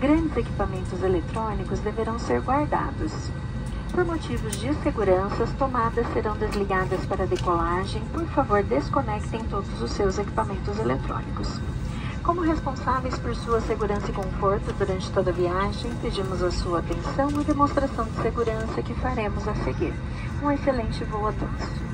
Grandes equipamentos eletrônicos deverão ser guardados. Por motivos de segurança, as tomadas serão desligadas para decolagem. Por favor, desconectem todos os seus equipamentos eletrônicos. Como responsáveis por sua segurança e conforto durante toda a viagem, pedimos a sua atenção e demonstração de segurança que faremos a seguir. Um excelente voo a todos.